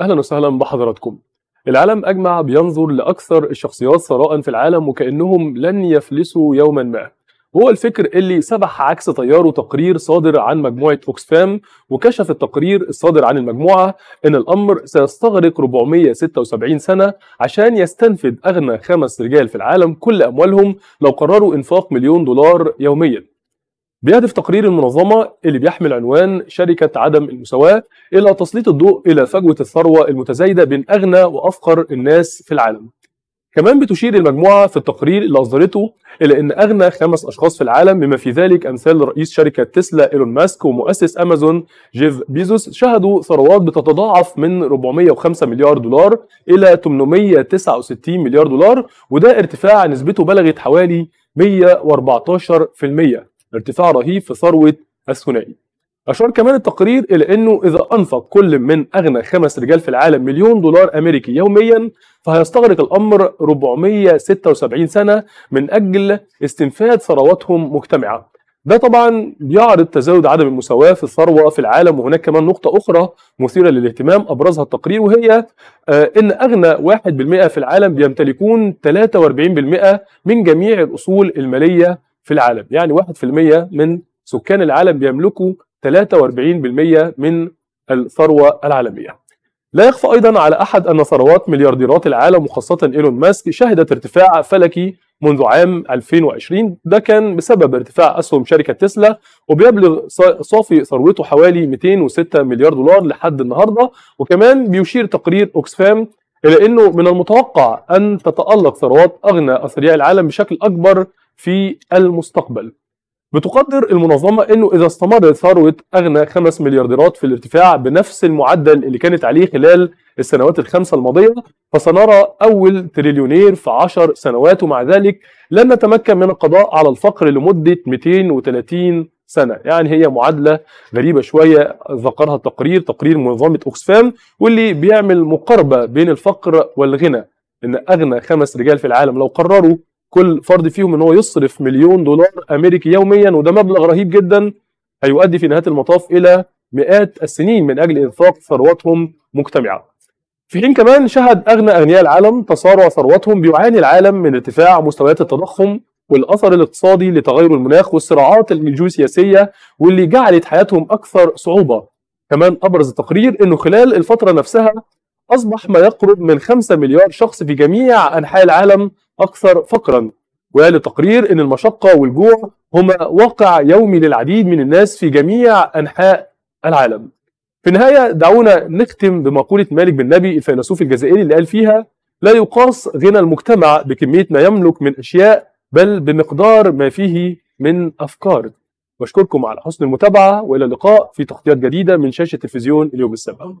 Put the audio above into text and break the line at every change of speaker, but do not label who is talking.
أهلا وسهلا بحضراتكم. العالم أجمع بينظر لأكثر الشخصيات ثراء في العالم وكأنهم لن يفلسوا يوما ما. وهو الفكر اللي سبح عكس تياره تقرير صادر عن مجموعة أوكسفام وكشف التقرير الصادر عن المجموعة أن الأمر سيستغرق 476 سنة عشان يستنفد أغنى خمس رجال في العالم كل أموالهم لو قرروا إنفاق مليون دولار يوميا. بيهدف تقرير المنظمة اللي بيحمل عنوان شركة عدم المساواة إلى تسليط الضوء إلى فجوة الثروة المتزايدة بين أغنى وأفقر الناس في العالم. كمان بتشير المجموعة في التقرير اللي أصدرته إلى أن أغنى خمس أشخاص في العالم بما في ذلك أمثال رئيس شركة تسلا إيلون ماسك ومؤسس أمازون جيف بيزوس شهدوا ثروات بتتضاعف من 405 مليار دولار إلى 869 مليار دولار وده ارتفاع نسبته بلغت حوالي 114% ارتفاع رهيب في ثروة الثنائي. أشار كمان التقرير إلى أنه إذا أنفق كل من أغنى خمس رجال في العالم مليون دولار أمريكي يوميا فهيستغرق الأمر 476 سنة من أجل استنفاد ثرواتهم مجتمعة. ده طبعا بيعرض تزايد عدم المساواة في الثروة في العالم وهناك كمان نقطة أخرى مثيرة للاهتمام أبرزها التقرير وهي أن أغنى 1% في العالم بيمتلكون 43% من جميع الأصول المالية في العالم. يعني 1% من سكان العالم بيملكوا 43% من الثروة العالمية. لا يخفى أيضا على أحد أن ثروات مليارديرات العالم وخاصة إيلون ماسك شهدت ارتفاع فلكي منذ عام 2020 ده كان بسبب ارتفاع أسهم شركة تسلا وبيبلغ صافي ثروته حوالي 206 مليار دولار لحد النهاردة. وكمان بيشير تقرير أوكسفام إلى أنه من المتوقع أن تتألق ثروات أغنى أثرياء العالم بشكل أكبر في المستقبل. بتقدر المنظمة أنه إذا استمرت ثروة أغنى خمس مليارديرات في الارتفاع بنفس المعدل اللي كانت عليه خلال السنوات الخمسة الماضية فسنرى أول تريليونير في عشر سنوات ومع ذلك لن نتمكن من القضاء على الفقر لمدة 230 سنة. يعني هي معادلة غريبة شوية ذكرها التقرير تقرير منظمة أوكسفام واللي بيعمل مقاربة بين الفقر والغنى. إن أغنى خمس رجال في العالم لو قرروا كل فرد فيهم إن هو يصرف مليون دولار أمريكي يوميا وده مبلغ رهيب جدا هيؤدي في نهاية المطاف إلى مئات السنين من أجل إنفاق ثرواتهم مجتمعة. في حين كمان شهد أغنى أغنياء العالم تسارع ثرواتهم بيعاني العالم من ارتفاع مستويات التضخم والأثر الاقتصادي لتغير المناخ والصراعات الجيوسياسية واللي جعلت حياتهم أكثر صعوبة. كمان أبرز التقرير إنه خلال الفترة نفسها أصبح ما يقرب من 5 مليار شخص في جميع أنحاء العالم أكثر فقرا وقال التقرير إن المشقة والجوع هما واقع يومي للعديد من الناس في جميع أنحاء العالم. في النهاية دعونا نختم بمقولة مالك بن نبي الفيلسوف الجزائري اللي قال فيها: لا يقاس غنى المجتمع بكمية ما يملك من أشياء بل بمقدار ما فيه من أفكار. بشكركم على حسن المتابعة وإلى اللقاء في تغطيات جديدة من شاشة تلفزيون اليوم السابع.